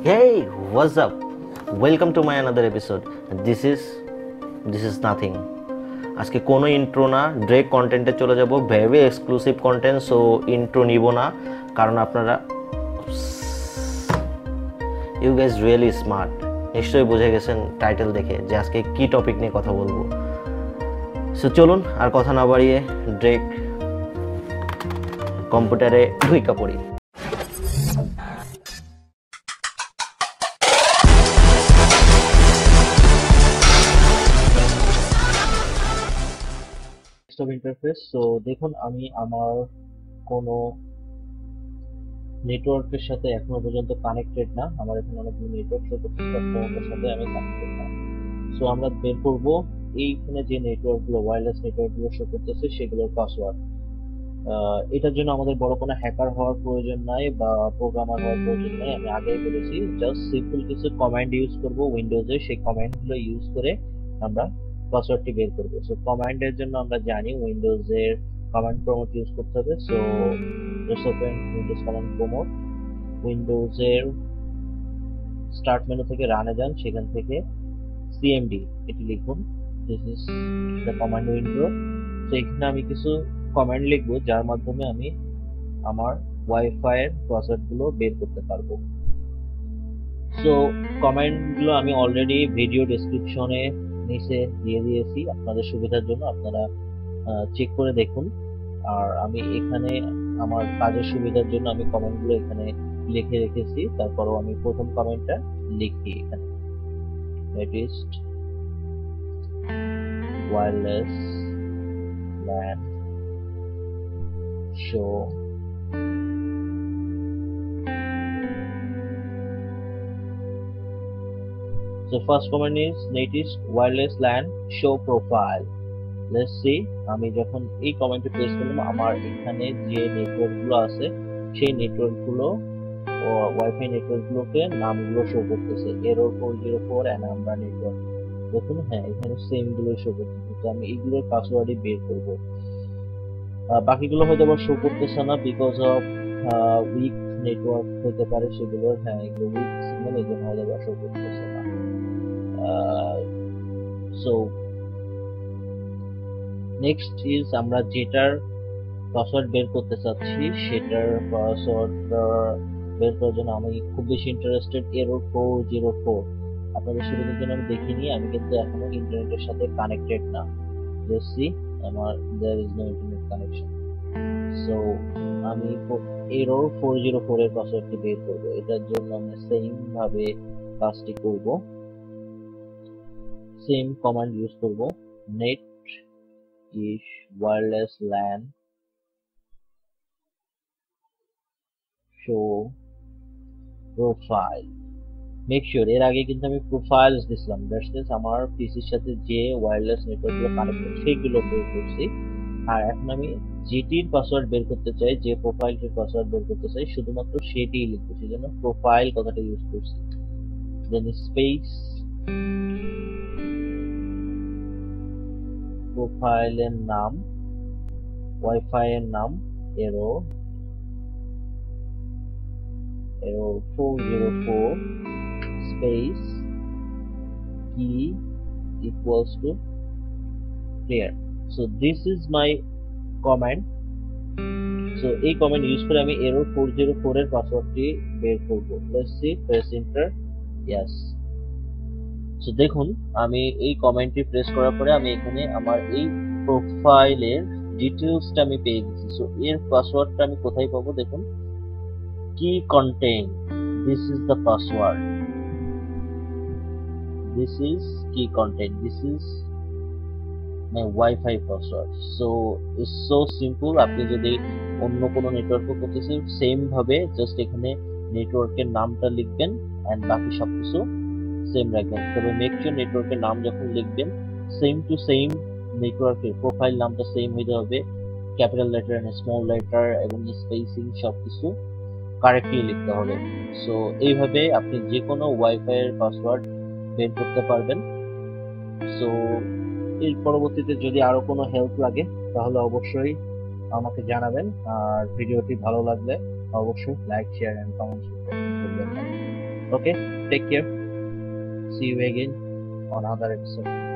Hey, what's up? Welcome to my another episode. This is this is nothing. আজকে কোনো intro না direct কন্টেন্টে চলে যাব very exclusive content so intro নিব না কারণ আপনারা ইউ গ্যাস রিয়েলি স্মার্ট নিশ্চয়ই বুঝে গেছেন টাইটেল দেখে যে আজকে কি টপিক নিয়ে কথা বলব সো চলুন আর কথা না বাড়িয়ে ডিরেক্ট কম্পিউটারে ঢুইকা পড়ি ডেস্কটপ ইন্টারফেস সো দেখুন, আমি আমার কোনো নেটওয়ার্কের সাথে এখনও পর্যন্ত কানেক্টেড না। আমার এখানে অনেকগুলো নেটওয়ার্ক শো করছে সাথে আমি কানেক্টেড না। সো আমরা বের করব এইখানে যে নেটওয়ার্কগুলো ওয়্যারলেস নেটওয়ার্কগুলো শো করতেছে, সেগুলোর পাসওয়ার্ড এটার জন্য আমাদের বড় কোনো হ্যাকার হওয়ার প্রয়োজন নাই বা প্রোগ্রামার হওয়ার প্রয়োজন নাই। আমি আগেই বলেছি জাস্ট সিম্পল কিছু কমান্ড ইউজ করব উইন্ডোজে সেই কমান্ডগুলো ইউজ করে আমরা পাসওয়ার্ডটি বের করব। সো কমান্ডের জন্য আমরা জানি উইন্ডোজের কমান্ড প্রমোট ইউজ করতে হবে। So just open windows command prompt উইন্ডোজের start menu থেকে রানে যান, সেখান থেকে সিএমডি এটি লিখুন। This is the command window তো এখানে আমি কিছু কমান্ড লিখব, যার মাধ্যমে আমি আমার ওয়াইফাই এর পাসওয়ার্ডগুলো বের করতে পারব। সো কমেন্টগুলো আমি অলরেডি ভিডিও ডেসক্রিপশনে নিচে দিয়ে দিয়েছি। আপনাদের সুবিধার জন্য আপনারা চেক করে দেখুন। আর আমি এখানে আমার কাজের সুবিধার জন্য আমি কমেন্টগুলো এখানে লিখে রেখেছি। তারপরও আমি প্রথম কমেন্টটা লিখি এখানে। Latest wireless LAN show So first comment is latest wireless LAN show profile. Let's see, আমি যখন এই কমেন্টে প্রেস করলাম, আমার এখানে যে নেটওয়ার্কগুলো আছে, সেই নেটওয়ার্কগুলো ও ওয়াইফাই নেটওয়ার্কগুলোকে নামগুলো শো করতেছে এরর ফোর জিরো ফোর অ্যানাম্বার নেটওয়ার্ক দেখুন হ্যাঁ এখানে সেমগুলো শো করতেছে তো আমি এইগুলোর পাসওয়ার্ডই বের করব বাকিগুলো হয়তো আবার শো করতেছে না বিকজ অফ উইক নেটওয়ার্ক হতে পারে সেগুলোর হ্যাঁ এগুলো উইক সিগন্যাল এই জন্য হয়তো শো করতেছে না। সো নেক্সট ইজ আমরা যেটার পাসওয়ার্ড বের করতে চাচ্ছি, সেটার পাসওয়ার্ড বের করার জন্য আমি খুব বেশি interested error four zero four আপনাদের সুবিধার জন্য আমি দেখিনি, আমি কিন্তু এখনও ইন্টারনেটের সাথে কানেক্টেড না। দেখছি আমার there is no internet connection so আমি এরো ফোর জিরো ফোর এর পাসওয়ার্ডটি বের করব। এটার জন্য আমি সেম ভাবে কাজটি করব। সেম কমান্ড ইউজ করব। Netsh wireless LAN show profile make sure এর আগে কিন্তু আমি প্রোফাইলস দিছিলাম। দ্যাটস আমার পিসির সাথে যে ওয়্যারলেস নেটওয়ার্কগুলো কানেক্টেড সেইগুলো বের করছি। আর এখন আমি যেটির পাসওয়ার্ড বের করতে চাই, যে প্রোফাইলটির পাসওয়ার্ড বের করতে চাই, শুধুমাত্র সেটিই লিখব সেই জন্য প্রোফাইল কথাটা ইউজ করছি। দেন স্পেস প্রোফাইলের নাম ওয়াইফাই এর নাম error error four zero four space, key equals to clear so, this is my command. So, এই কমান্ড ইউজ করে আমি এরর 404 এর পাসওয়ার্ডটি বের করব। Let's see press enter yes so দেখুন, আমি এই কমেন্টটি প্রেস করার পরে আমি এখানে আমার এই প্রোফাইলের ডিটেইলসটা আমি পেয়ে গেছি। সো এর পাসওয়ার্ডটা আমি কোথায় পাবো দেখুন? Key content this is the password this is key content this is wi-fi password so it's so simple আপনি যদি অন্য কোনো নেটওয়ার্কে করতেছেন সেম ভাবে জাস্ট এখানে নেটওয়ার্কের নামটা লিখবেন এন্ড বাকি সবকিছু সেম রাখবেন। তবে মেক শিওর নেটওয়ার্কের নাম যখন লিখবেন সেম টু সেম নেটওয়ার্কের প্রোফাইল নামটা সেম হইতে হবে। Capital letter and small letter এবং স্পেসিং সবকিছু কারেক্টলি লিখতে হবে। সো এইভাবে আপনি যে কোনো ওয়াইফাই এর পাসওয়ার্ড বের করতে পারবেন। সো এর পরবর্তীতে যদি আরও কোনো হেল্প লাগে, তাহলে অবশ্যই আমাকে জানাবেন। আর ভিডিওটি ভালো লাগলে অবশ্যই লাইক শেয়ার এন্ড কমেন্ট করবেন। Take care see you again on other episode.